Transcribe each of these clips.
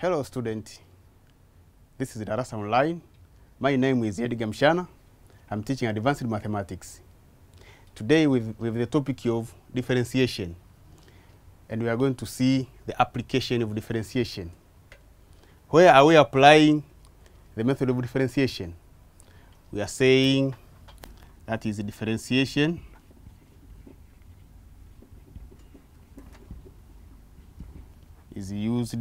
Hello student, this is Darasa Online. My name is Edgar Mshana. I'm teaching advanced mathematics. Today with, with the topic of differentiation. And we are going to see the application of differentiation. Where are we applying the method of differentiation? We are saying that is differentiation is used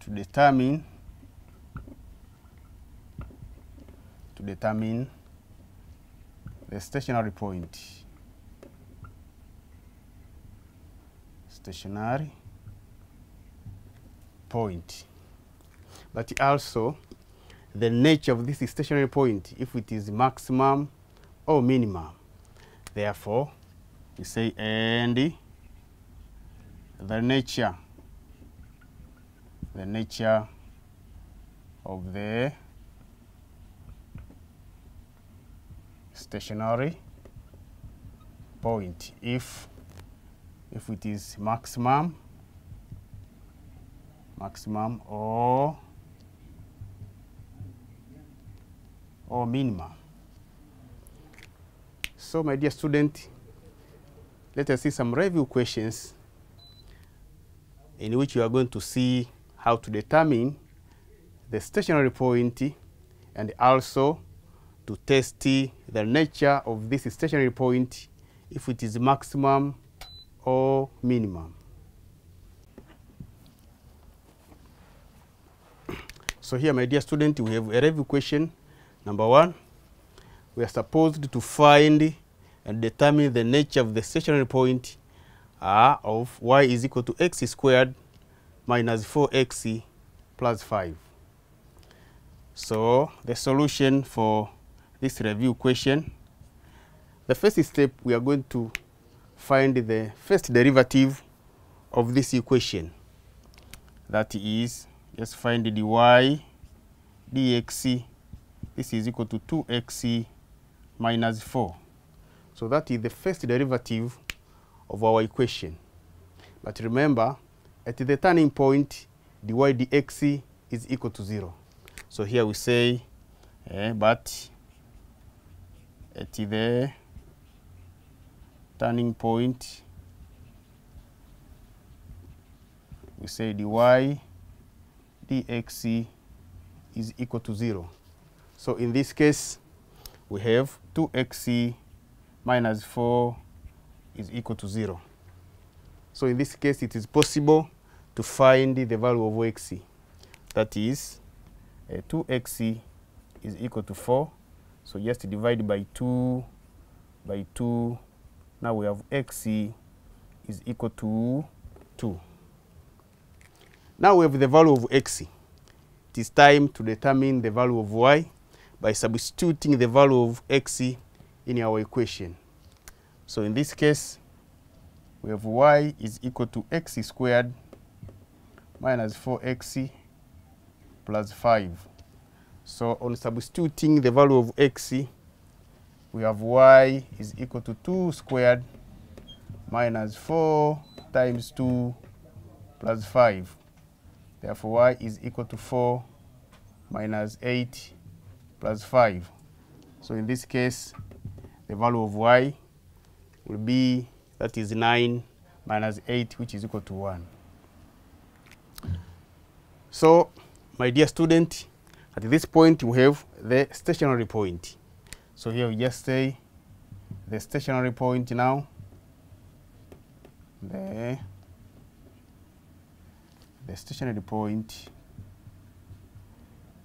to determine to determine the stationary point. Stationary point. But also the nature of this stationary point if it is maximum or minimum. Therefore we say and the nature the nature of the stationary point. If if it is maximum maximum or or minimum. So my dear student let us see some review questions in which you are going to see how to determine the stationary point and also to test the nature of this stationary point if it is maximum or minimum. So here, my dear student, we have a review question. Number one, we are supposed to find and determine the nature of the stationary point uh, of y is equal to x squared minus 4x plus 5. So the solution for this review question, the first step we are going to find the first derivative of this equation. That is, just find dy dx, this is equal to 2x minus 4. So that is the first derivative of our equation. But remember, at the turning point, dy dx is equal to 0. So here we say, eh, but at the turning point, we say dy dx is equal to 0. So in this case, we have 2x minus 4 is equal to 0. So in this case, it is possible to find the value of x. That is, uh, 2x is equal to 4. So just to divide by 2 by 2. Now we have x is equal to 2. Now we have the value of x. It is time to determine the value of y by substituting the value of x in our equation. So in this case, we have y is equal to x squared minus 4x plus 5. So on substituting the value of x, we have y is equal to 2 squared minus 4 times 2 plus 5. Therefore, y is equal to 4 minus 8 plus 5. So in this case, the value of y will be, that is 9 minus 8, which is equal to 1. So, my dear student, at this point we have the stationary point. So here we just say the stationary point now. The, the stationary point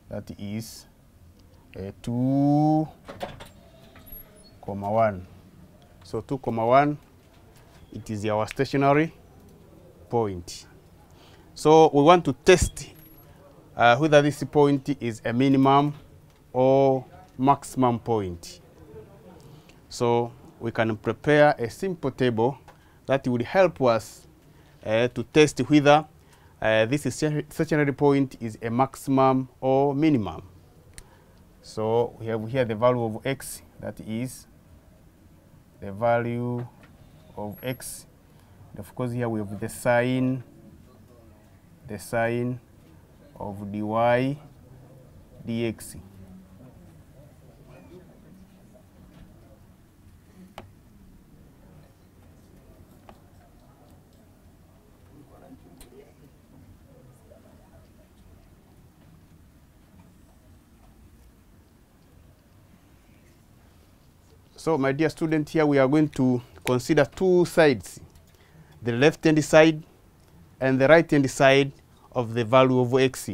that is uh, 2 comma 1. So 2 comma 1, it is our stationary point. So we want to test uh, whether this point is a minimum or maximum point. So we can prepare a simple table that would help us uh, to test whether uh, this stationary point is a maximum or minimum. So we have here the value of x, that is the value of x. And of course, here we have the sign the sine of dy dx. So my dear student, here we are going to consider two sides, the left-hand side and the right-hand side of the value of x.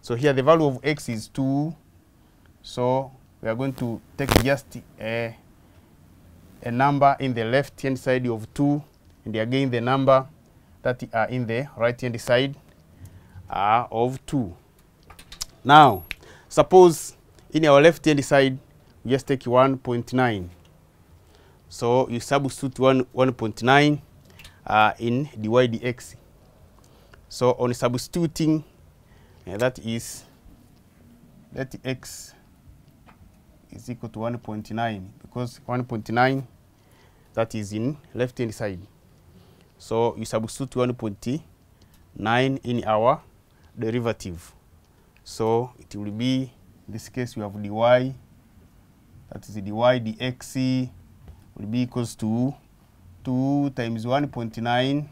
So here the value of x is 2. So we are going to take just a, a number in the left-hand side of 2 and again the number that are in the right-hand side are of 2. Now, suppose in our left-hand side, we just take 1.9. So you substitute 1, 1.9 uh, in dy dx. So on substituting, uh, that is let x is equal to 1.9 because 1.9 that is in left hand side. So you substitute 1.9 in our derivative. So it will be, in this case, we have dy, that is dy dx will be equals to 2 times 1.9,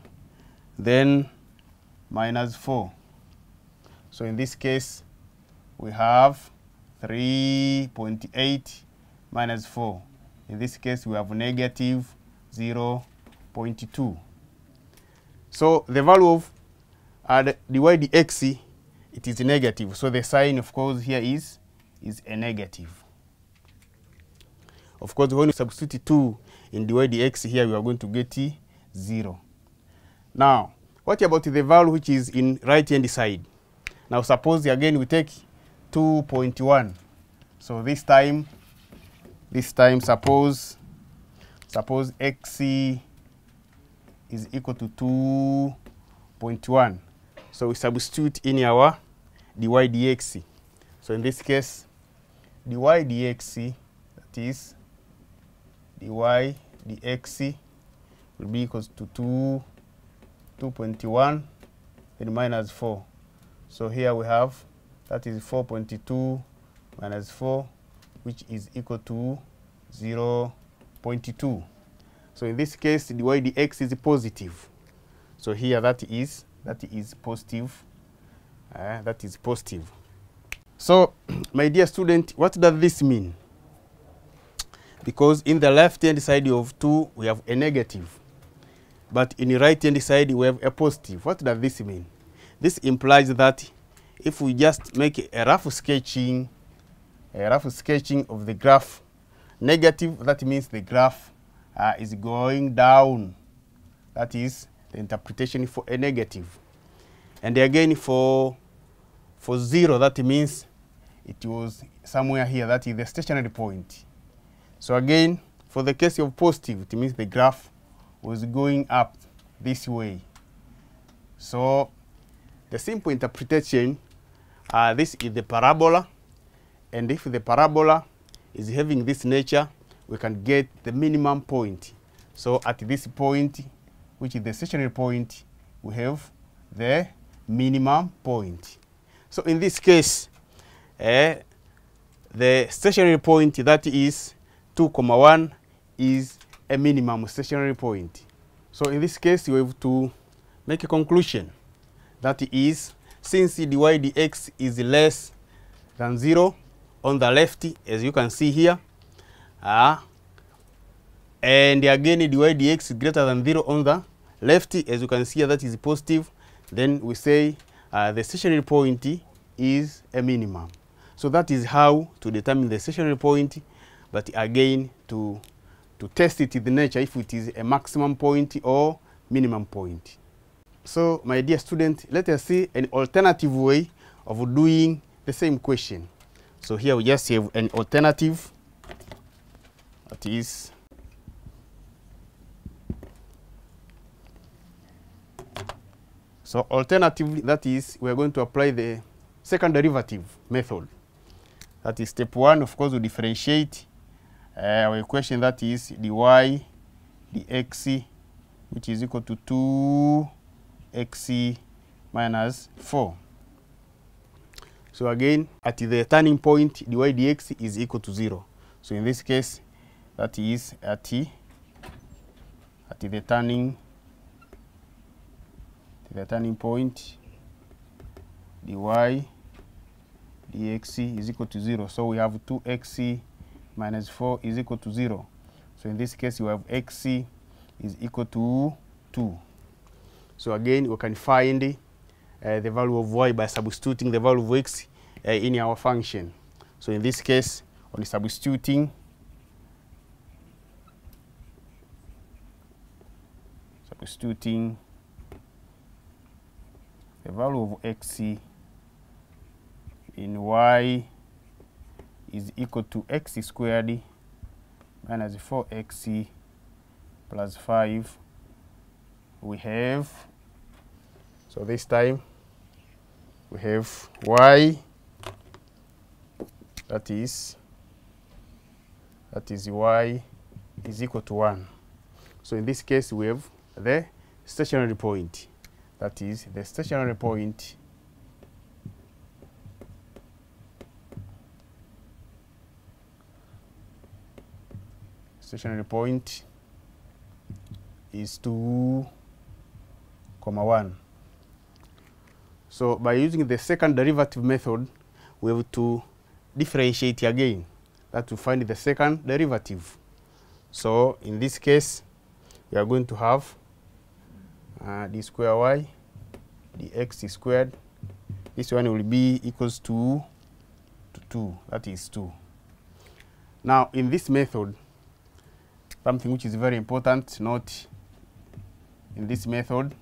then minus 4. So in this case, we have 3.8 minus 4. In this case, we have negative 0.2. So the value of uh, the dx, it is negative. So the sign, of course, here is, is a negative. Of course, when you substitute 2 in dy dx here, we are going to get 0. Now, what about the value which is in right-hand side? Now, suppose again we take 2.1. So this time, this time, suppose, suppose x is equal to 2.1. So we substitute in our dy dx. So in this case, dy dx, that is dy dx will be equal to 2, 2.1 and minus 4. So here we have that is 4.2 minus 4 which is equal to 0 0.2. So in this case dy dx is positive. So here that is that is positive. Uh, that is positive. So my dear student, what does this mean? because in the left hand side of 2 we have a negative but in the right hand side we have a positive. What does this mean? This implies that if we just make a rough sketching a rough sketching of the graph negative that means the graph uh, is going down. That is the interpretation for a negative. negative. And again for for zero that means it was somewhere here that is the stationary point. So again, for the case of positive, it means the graph was going up this way. So the simple interpretation, uh, this is the parabola, and if the parabola is having this nature, we can get the minimum point. So at this point, which is the stationary point, we have the minimum point. So in this case, uh, the stationary point that is 2 comma 1 is a minimum stationary point. So in this case, you have to make a conclusion. That is, since dy dx is less than 0 on the left, as you can see here, uh, and again dy dx is greater than 0 on the left, as you can see that is positive, then we say uh, the stationary point is a minimum. So that is how to determine the stationary point but again to to test it in the nature if it is a maximum point or minimum point. So my dear student, let us see an alternative way of doing the same question. So here we just have an alternative that is so alternatively that is we are going to apply the second derivative method. That is step one, of course, we differentiate uh, our equation that is dy dx which is equal to 2x minus 4. So again, at the turning point, dy dx is equal to 0. So in this case, that is at, at the turning the turning point, dy dx is equal to 0. So we have 2x minus 4 is equal to 0. So in this case, you have xc is equal to 2. So again, we can find uh, the value of y by substituting the value of x uh, in our function. So in this case, only substituting substituting the value of xc in y is equal to x squared minus 4x plus 5 we have. So this time we have y that is that is y is equal to 1 so in this case we have the stationary point that is the stationary point stationary point is 2 comma 1 so by using the second derivative method we have to differentiate again. That to find the second derivative. So in this case we are going to have uh, d square y dx squared. This one will be equals to, to 2 that is 2 now in this method something which is very important note in this method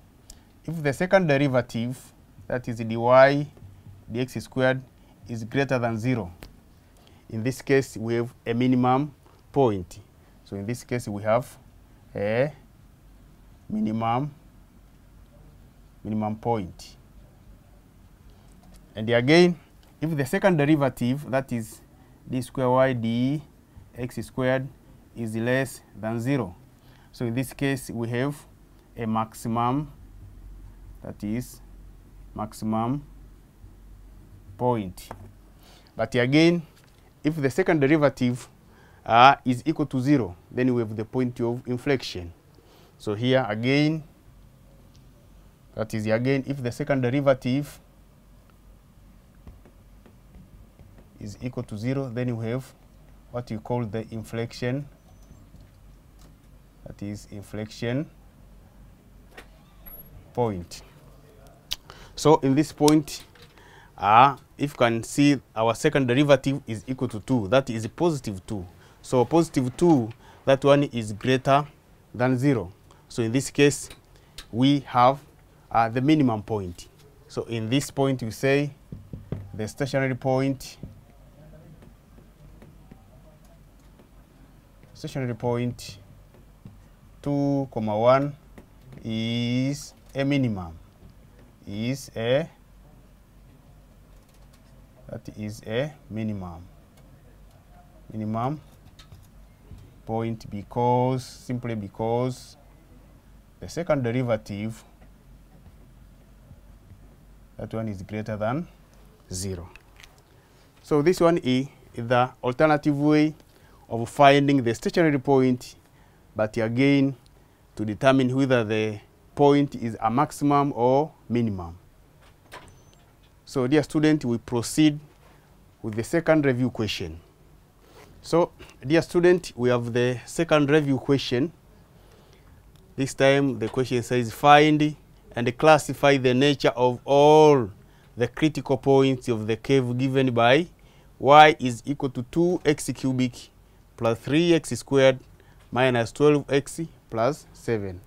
if the second derivative that is dy dx squared is greater than 0 in this case we have a minimum point so in this case we have a minimum minimum point. point and again if the second derivative that is d square y d x squared is less than 0 so in this case we have a maximum that is maximum point. But again if the second derivative uh, is equal to 0 then we have the point of inflection. So here again that is again if the second derivative is equal to 0 then you have what you call the inflection that is inflection point. So in this point uh, if you can see our second derivative is equal to 2 that is positive 2 so positive 2 that one is greater than 0 so in this case we have uh, the minimum point. So in this point you say the stationary point stationary point 2 comma 1 is a minimum is a that is a minimum. Minimum point because simply because the second derivative that one is greater than 0 so this one is the alternative way of finding the stationary point but again to determine whether the point is a maximum or minimum. So dear student, we proceed with the second review question. So dear student, we have the second review question. This time the question says find and classify the nature of all the critical points of the curve given by y is equal to 2x cubic plus 3x squared minus 12x plus 7.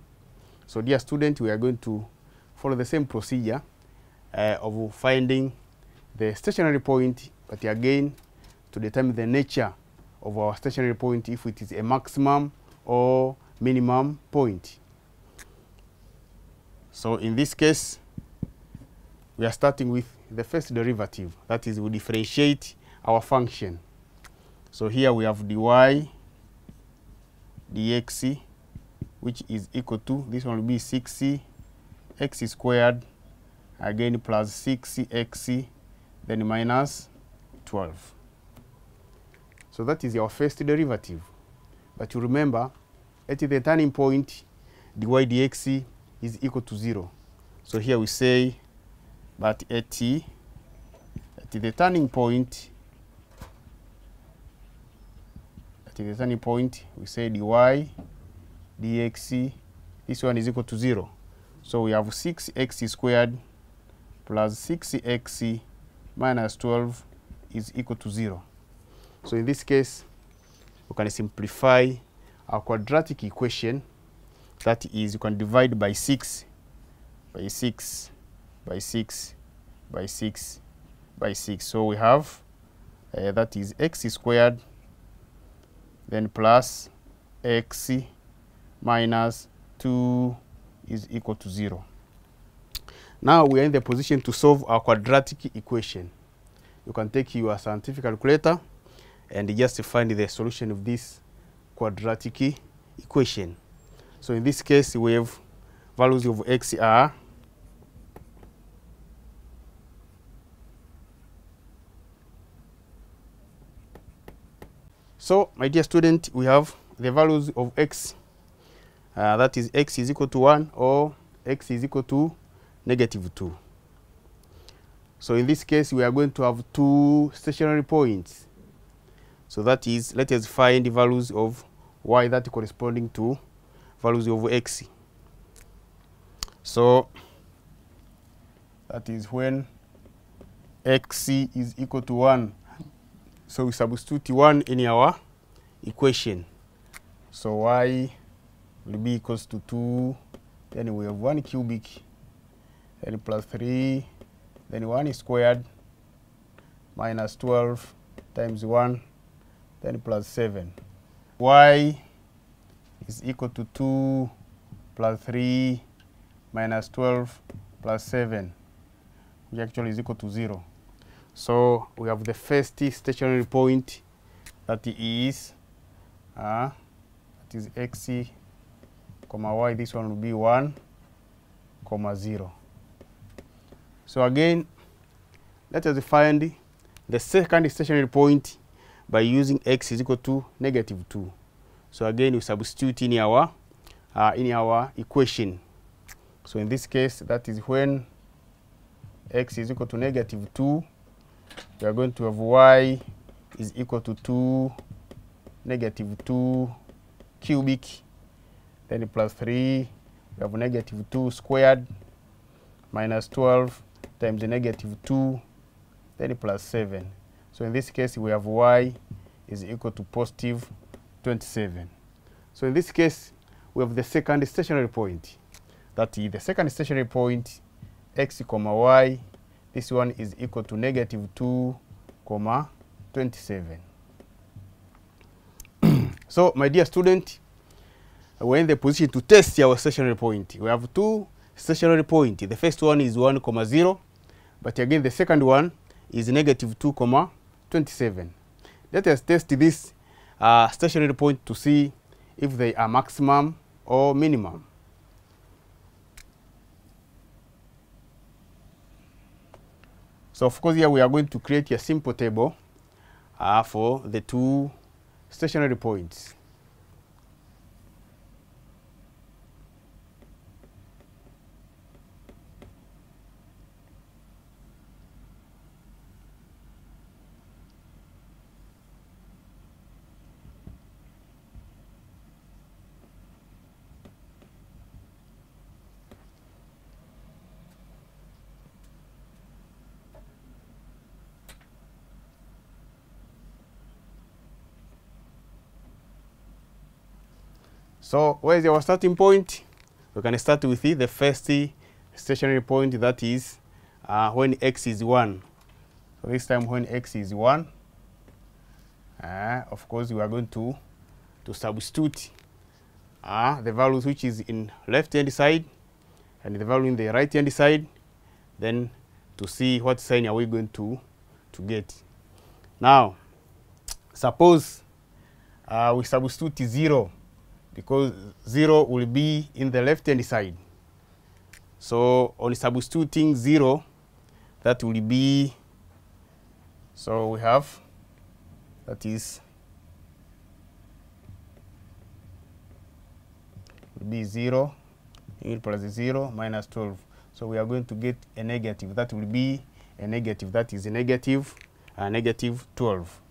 So dear student, we are going to follow the same procedure uh, of finding the stationary point, but again, to determine the nature of our stationary point, if it is a maximum or minimum point. So in this case, we are starting with the first derivative. That is, we differentiate our function. So here we have dy dx which is equal to this one will be 6c x squared again plus 6x then minus 12. So that is your first derivative. But you remember, at the turning point, dy dx is equal to 0. So here we say, but at, at the turning point, at the turning point, we say dy dx, this one is equal to 0. So we have 6x squared plus 6x minus 12 is equal to 0. So in this case, we can simplify our quadratic equation. That is, you can divide by 6, by 6, by 6, by 6, by 6. So we have, uh, that is x squared, then plus x minus 2 is equal to 0. Now we are in the position to solve our quadratic equation. You can take your scientific calculator and just find the solution of this quadratic equation. So in this case, we have values of x are So, my dear student, we have the values of x, uh, that is x is equal to 1 or x is equal to negative 2. So in this case, we are going to have two stationary points. So that is, let us find the values of y that corresponding to values of x. So that is when x is equal to 1. So we substitute one in our equation. So y will be equals to 2. Then we have 1 cubic, then plus 3, then 1 squared minus 12 times 1, then plus 7. y is equal to 2 plus 3 minus 12 plus 7, which actually is equal to 0. So we have the first stationary point that is uh, that is x comma y. This one will be 1 comma 0. So again, let us find the second stationary point by using x is equal to negative 2. So again, we substitute in our uh, in our equation. So in this case, that is when x is equal to negative 2, we are going to have y is equal to 2 negative 2 cubic, then plus 3, we have negative 2 squared minus 12 times the negative 2, then plus 7. So in this case, we have y is equal to positive 27. So in this case, we have the second stationary point. That is the second stationary point, x comma y. This one is equal to negative 2 comma 27. so my dear student, we're in the position to test our stationary point. We have two stationary points. The first one is 1 comma 0, but again the second one is negative 2 comma 27. Let us test this uh, stationary point to see if they are maximum or minimum. So of course here we are going to create a simple table uh, for the two stationary points. So where is our starting point? We can start with the first stationary point that is uh, when x is 1. So this time when x is 1, uh, of course we are going to, to substitute uh, the values which is in left hand side and the value in the right hand side then to see what sign are we going to, to get. Now, suppose uh, we substitute 0 because 0 will be in the left hand side. So on substituting 0, that will be, so we have, that is, will be 0, here plus 0 minus 12. So we are going to get a negative. That will be a negative. That is a negative, a negative 12.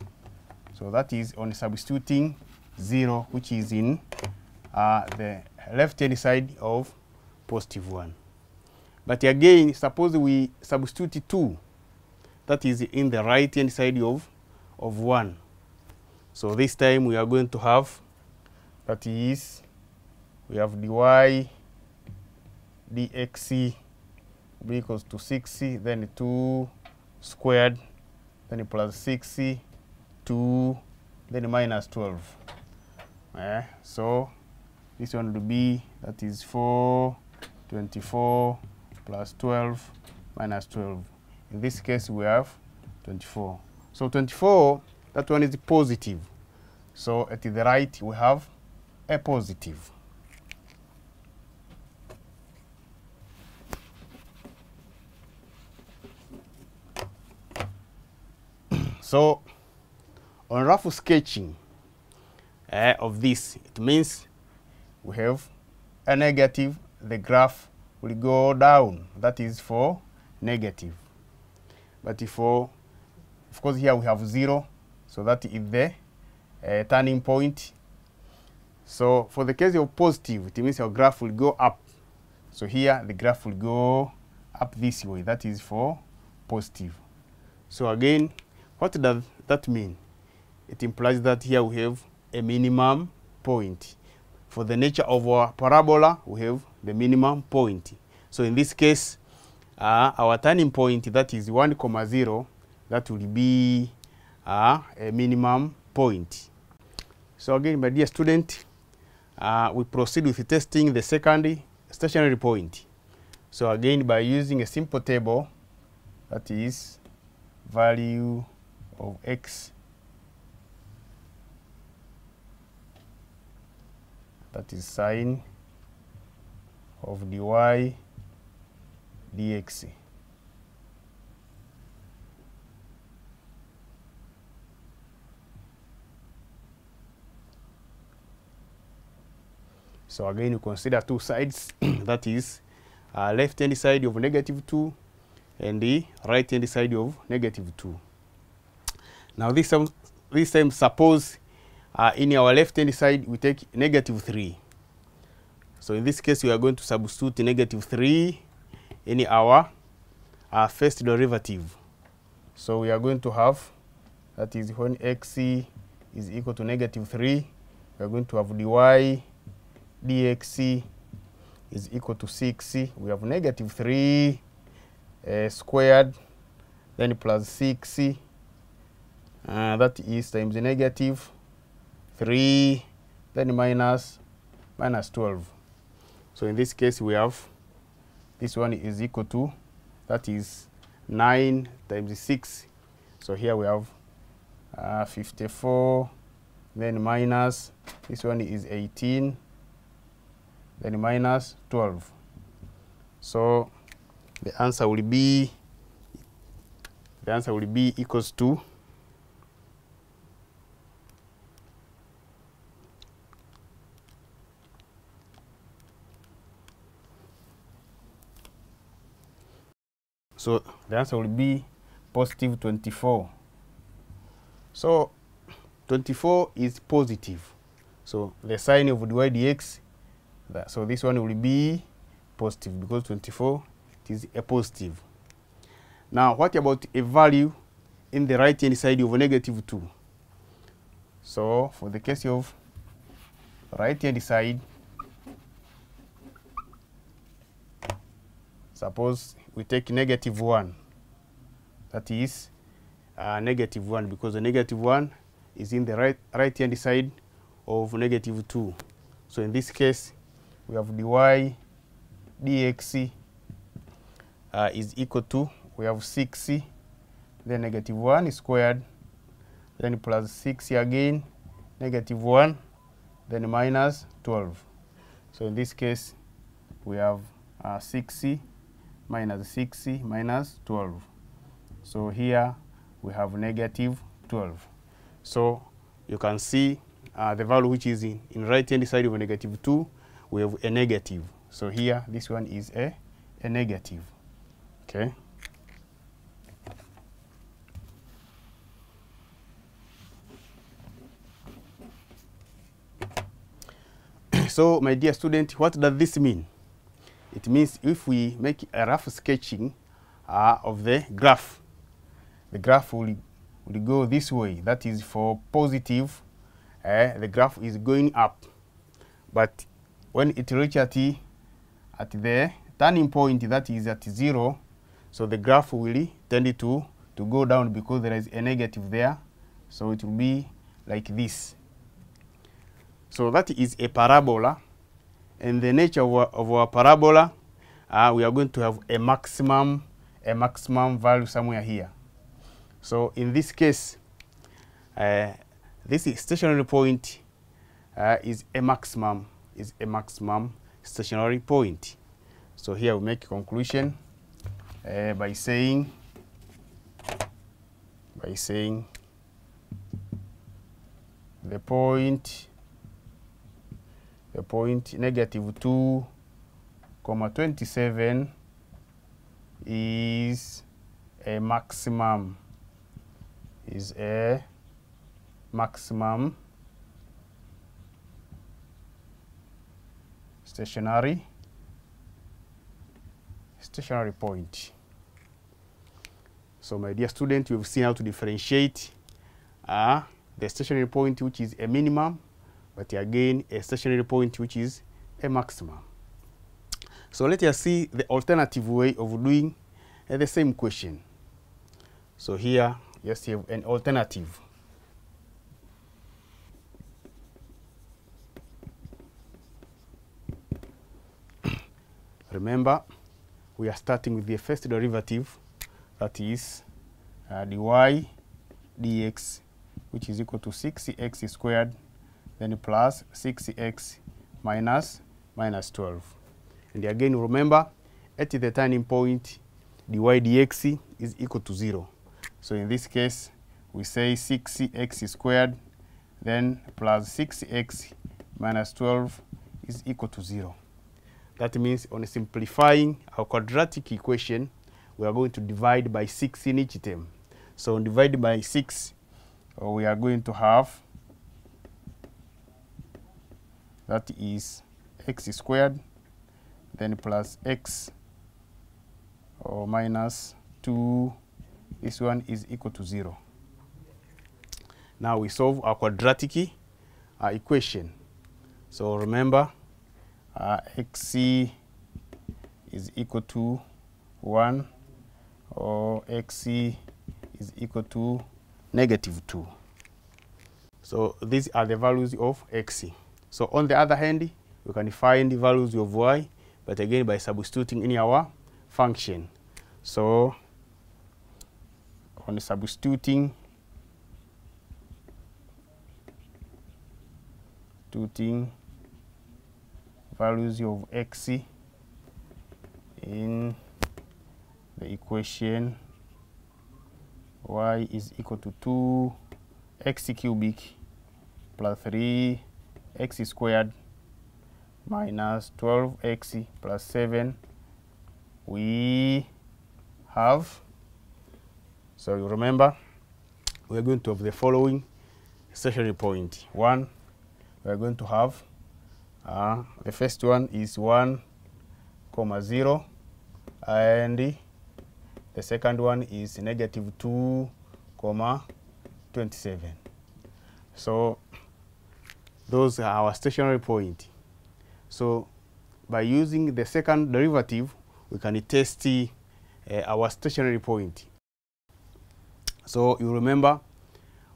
So that is on substituting 0, which is in uh, the left-hand side of positive 1. But again, suppose we substitute 2, that is in the right-hand side of, of 1. So this time we are going to have, that is, we have dy dx be equals to 6, then 2 squared, then plus 6, 2, then minus 12. Eh? So this one will be, that is 4, 24, plus 12, minus 12. In this case, we have 24. So 24, that one is positive. So at the right, we have a positive. so on rough sketching uh, of this, it means we have a negative, the graph will go down. That is for negative. But if for, of course, here we have 0, so that is the uh, turning point. So for the case of positive, it means your graph will go up. So here the graph will go up this way. That is for positive. So again, what does that mean? It implies that here we have a minimum point. For the nature of our parabola, we have the minimum point. So in this case, uh, our turning point, that is 1 comma 0, that will be uh, a minimum point. So again, my dear student, uh, we proceed with testing the second stationary point. So again, by using a simple table, that is value of x that is sign of dy dx. So again, you consider two sides, that is uh, left-hand side of negative 2 and the right-hand side of negative 2. Now this time, this time suppose uh, in our left-hand side we take negative 3. So in this case, we are going to substitute negative 3 in our, uh, first derivative. So we are going to have, that is when x is equal to negative 3, we are going to have dy dx is equal to 6. We have negative 3 uh, squared, then plus 6. Uh, that is times negative 3, then minus, minus 12. So in this case, we have this one is equal to, that is 9 times 6. So here we have uh, 54, then minus, this one is 18, then minus 12. So the answer will be, the answer will be equals to So the answer will be positive 24. So 24 is positive. So the sign of dy dx, that, so this one will be positive because 24 it is a positive. Now what about a value in the right hand side of negative 2? So for the case of right hand side, suppose we take negative 1. That is uh, negative 1 because the negative 1 is in the right, right hand side of negative 2. So in this case, we have dy dx uh, is equal to, we have 6c, then negative 1 squared, then plus 6 again, negative 1, then minus 12. So in this case, we have uh, 6 minus 6 minus 12. So here we have negative 12. So you can see uh, the value which is in, in right hand side of negative 2, we have a negative. So here this one is a, a negative. Okay. so my dear student, what does this mean? It means if we make a rough sketching uh, of the graph, the graph will, will go this way. That is for positive, uh, the graph is going up. But when it reaches at, at the turning point that is at zero, so the graph will tend to, to go down because there is a negative there. So it will be like this. So that is a parabola. And the nature of our, of our parabola, uh, we are going to have a maximum, a maximum value somewhere here. So in this case, uh, this stationary point uh, is a maximum, is a maximum stationary point. So here we make a conclusion uh, by saying, by saying the point the point negative 2 comma 27 is a maximum is a maximum stationary stationary point. So my dear student you've seen how to differentiate uh, the stationary point which is a minimum but again a stationary point which is a maximum. So let us see the alternative way of doing uh, the same question. So here just have an alternative. Remember, we are starting with the first derivative, that is uh, dy dx, which is equal to 6x squared then plus 6x minus minus 12. And again, remember, at the turning point, dy dx is equal to 0. So in this case, we say 6x squared, then plus 6x minus 12 is equal to 0. That means on simplifying our quadratic equation, we are going to divide by 6 in each term. So on divide by 6, uh, we are going to have that is x squared then plus x or minus 2 this one is equal to 0 now we solve our quadratic uh, equation. So remember uh, xc is equal to 1 or xc is equal to negative 2 so these are the values of xc so on the other hand, we can find the values of y, but again by substituting in our function. So on substituting, substituting values of x in the equation y is equal to 2 x cubic plus 3 x squared minus 12x plus 7 we have so you remember we are going to have the following stationary point one we are going to have uh, the first one is 1 comma 0 and the second one is negative 2 comma 27 so those are our stationary point. So by using the second derivative, we can test uh, our stationary point. So you remember,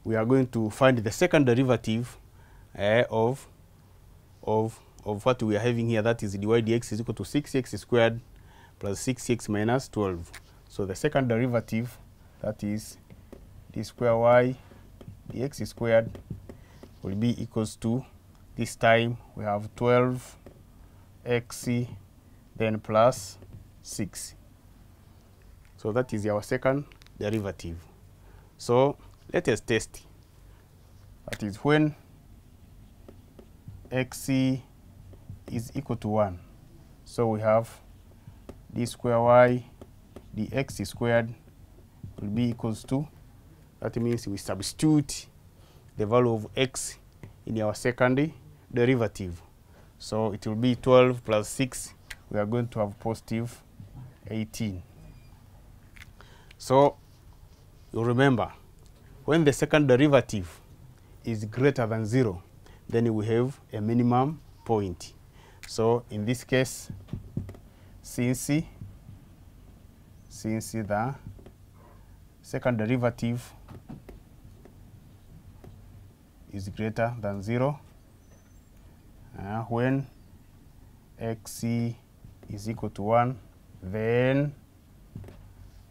we are going to find the second derivative uh, of, of, of what we are having here, that is dy dx is equal to 6x squared plus 6x minus 12. So the second derivative, that is d square y dx squared will be equals to this time we have 12 x then plus 6. So that is our second derivative. So let us test. That is when xc is equal to 1. So we have d square y dx squared will be equals to, that means we substitute the value of x in our second derivative. So it will be 12 plus 6, we are going to have positive 18. So you remember, when the second derivative is greater than 0, then we have a minimum point. So in this case, since since the second derivative is greater than 0, uh, when xc is equal to 1, then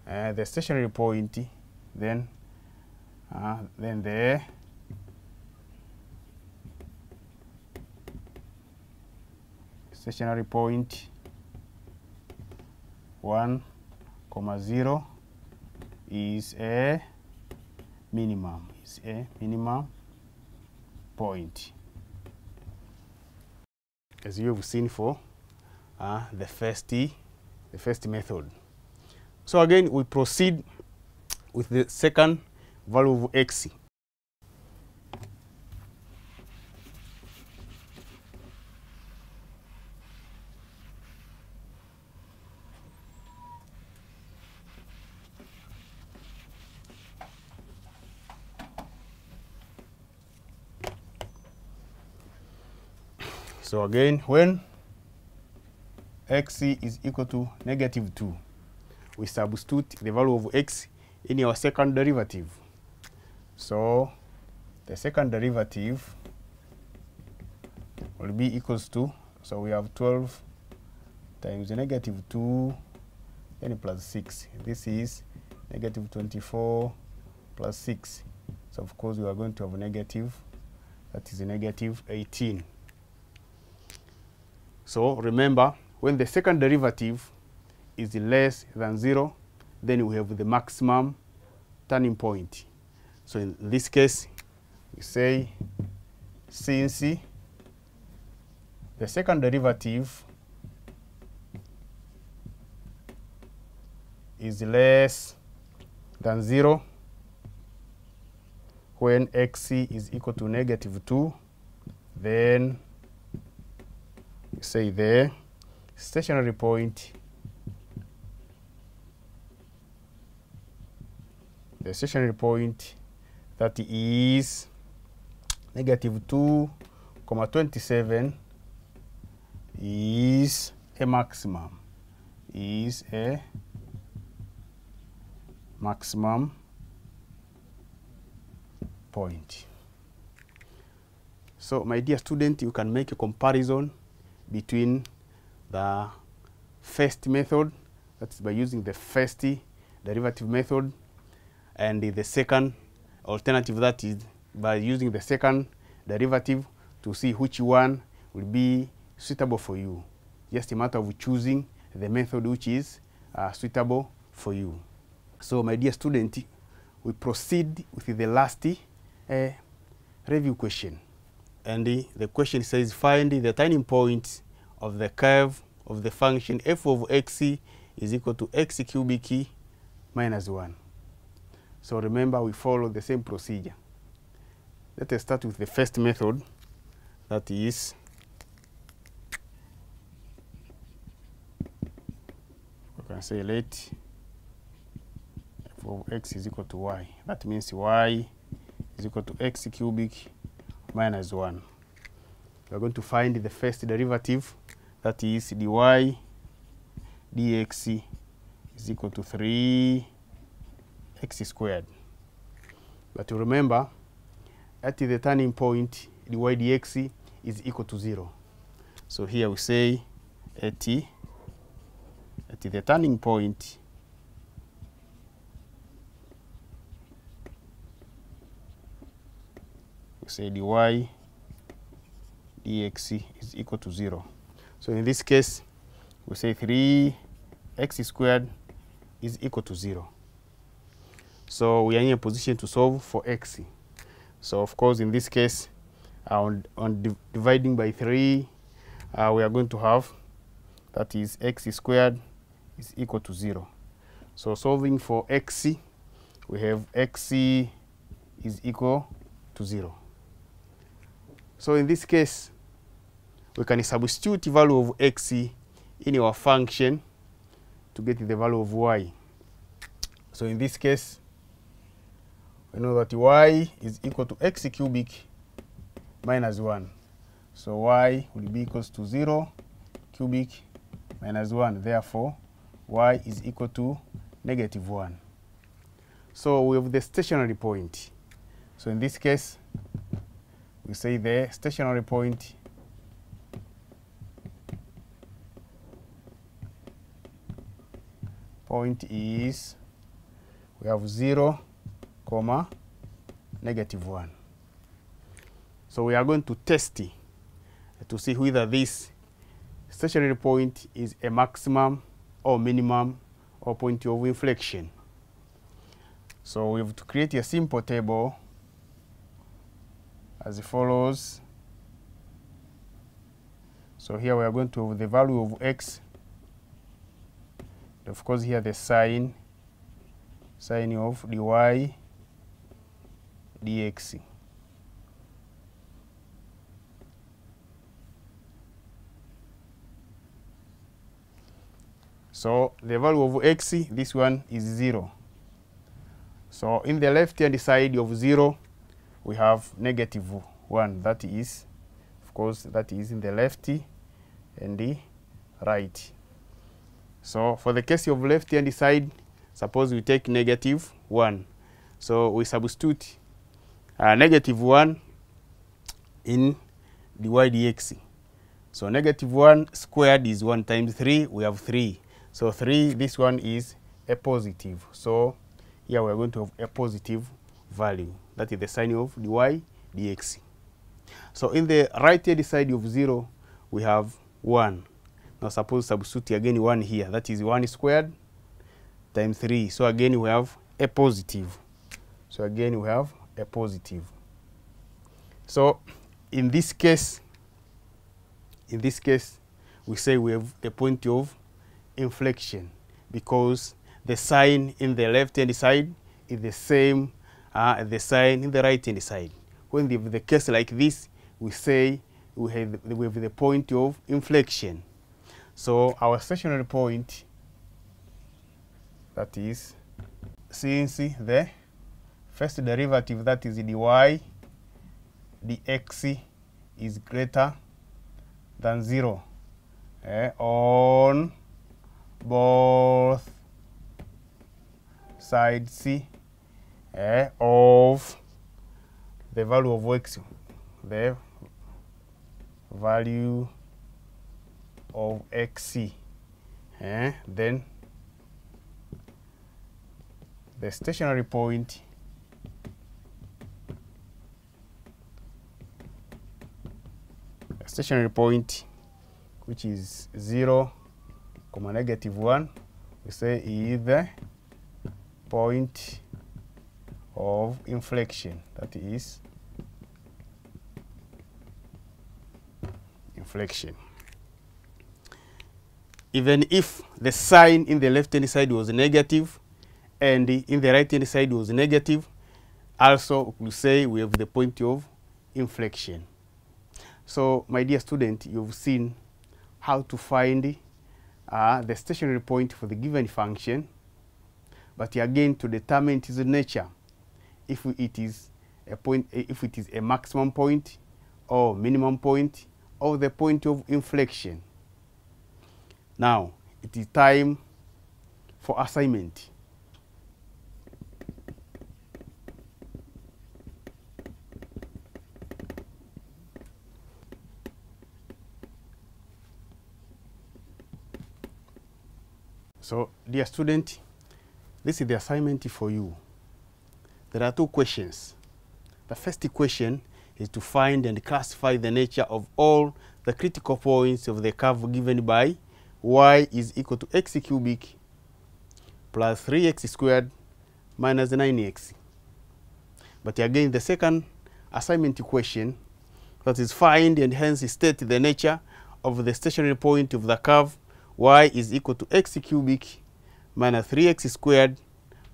uh, the stationary point, then uh, then the stationary point 1 comma 0 is a minimum is a minimum point. As you have seen for uh, the first the first method. So again we proceed with the second value of x So again, when xc is equal to negative 2, we substitute the value of x in our second derivative. So the second derivative will be equals to, so we have 12 times negative 2, then plus 6. This is negative 24 plus 6. So of course we are going to have negative, that is negative 18. So remember, when the second derivative is less than 0, then we have the maximum turning point. So in this case, we say since the second derivative is less than 0 when xc is equal to negative 2, then say the stationary point. The stationary point that is negative 2 comma 27 is a maximum is a maximum point. So my dear student you can make a comparison between the first method, that's by using the first derivative method, and the second alternative, that is by using the second derivative to see which one will be suitable for you. Just a matter of choosing the method which is uh, suitable for you. So, my dear student, we proceed with the last uh, review question. And the, question says find the turning point of the curve of the function f of x is equal to x cubic minus 1. So remember we follow the same procedure. Let us start with the first method that is we can say let f of x is equal to y. That means y is equal to x cubic minus 1. We are going to find the first derivative, that is dy dx is equal to 3 x squared. But remember, at the turning point, dy dx is equal to 0. So here we say at, at the turning point, say dy dx is equal to 0. So in this case, we say 3x squared is equal to 0. So we are in a position to solve for x. So of course, in this case, uh, on, on div dividing by 3, uh, we are going to have that is x squared is equal to 0. So solving for x, we have x is equal to 0. So in this case, we can substitute value of x in our function to get the value of y. So in this case, we know that y is equal to x cubic minus 1. So y will be equals to 0 cubic minus 1. Therefore, y is equal to negative 1. So we have the stationary point. So in this case, we say the stationary point. Point is we have 0 comma negative 1 so we are going to test to see whether this stationary point is a maximum or minimum or point of inflection. So we have to create a simple table as follows. So here we are going to have the value of x. Of course here the sign sign of dy dx. So the value of x this one is 0 so in the left hand side of 0 we have negative 1 that is of course that is in the left and the right so for the case of left hand side, suppose we take negative 1. So we substitute uh, negative 1 in the y dx. So negative 1 squared is 1 times 3, we have 3. So 3, this one is a positive. So here we are going to have a positive value. That is the sign of dy dx. So in the right hand side of 0, we have 1. Now suppose substitute again 1 here. That is 1 squared times 3. So again we have a positive. So again we have a positive. So in this case, in this case, we say we have a point of inflection because the sign in the left hand side is the same uh, the sign in the right hand side. When the, the case like this, we say we have, we have the point of inflection. So our stationary point, that is, since the first derivative, that is dy dx is greater than 0 eh, on both sides eh, of the value of x, the value of xc eh, then the stationary point stationary point which is 0 comma negative 1 we say is the point of inflection that is inflection even if the sign in the left hand side was negative and in the right hand side was negative, also we say we have the point of inflection. So, my dear student, you've seen how to find uh, the stationary point for the given function, but again to determine its nature, if it is a point, eh, if it is a maximum point or minimum point or the point of inflection. Now, it is time for assignment. So, dear student, this is the assignment for you. There are two questions. The first question is to find and classify the nature of all the critical points of the curve given by y is equal to x cubic plus 3x squared minus 9x. But again, the second assignment question that is find and hence state the nature of the stationary point of the curve y is equal to x cubic minus 3x squared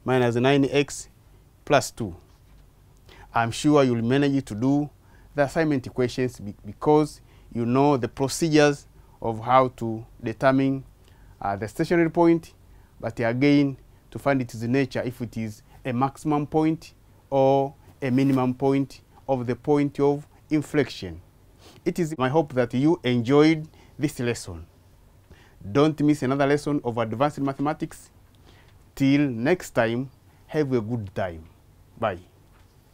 minus 9x plus 2. I'm sure you'll manage to do the assignment questions because you know the procedures of how to determine uh, the stationary point, but again, to find its nature, if it is a maximum point or a minimum point of the point of inflection. It is my hope that you enjoyed this lesson. Don't miss another lesson of advanced mathematics. Till next time, have a good time. Bye.